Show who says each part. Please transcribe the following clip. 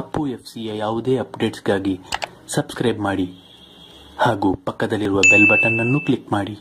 Speaker 1: Appu F ಸಿಯ ಯಾವುದೇ ಅಪ್ಡೇಟ್ಸ್ಗಾಗಿ subscribe ಮಾಡಿ ಹಾಗೂ ಪಕ್ಕದಲ್ಲಿರುವ ಬೆಲ್ ಬಟನ್ ಅನ್ನು ಕ್ಲಿಕ್ ಮಾಡಿ.